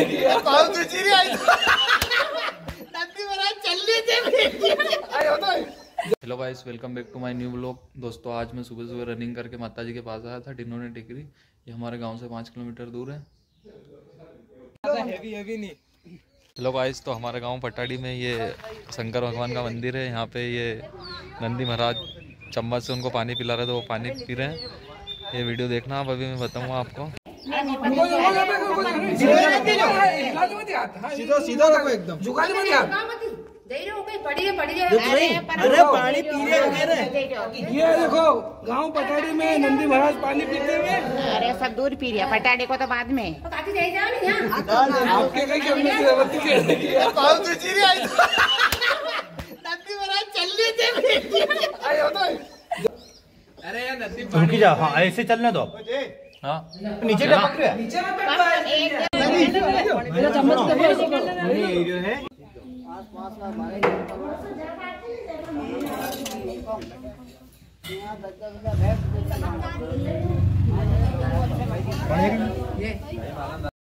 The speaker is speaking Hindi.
Hello guys welcome back to my new blog दोस्तों आज मैं सुबह सुबह रनिंग करके माता जी के पास आया था डिनोने टिकरी ये हमारे गाँव से पाँच किलोमीटर दूर है। हेलो गाइस तो हमारे गाँव पटाड़ी में ये शंकर भगवान का मंदिर है। यहाँ पे ये नंदी महाराज चम्मच से उनको पानी पिला रहे थे वो पानी पी रहे हैं। ये वीडियो देखना आप अभी मैं बताऊँगा आपको। सीधा सीधा रखो एकदम अरे पानी पी रहे ये देखो गाँव पटाड़ी में नंदी महाराज पानी पीते हुए अरे सब दूर पी लिया पटाटे को तो बाद में आपके कहीं है। आए होता है। रुकी जा हाँ ऐसे चलने दो हाँ नीचे टपक रहा है।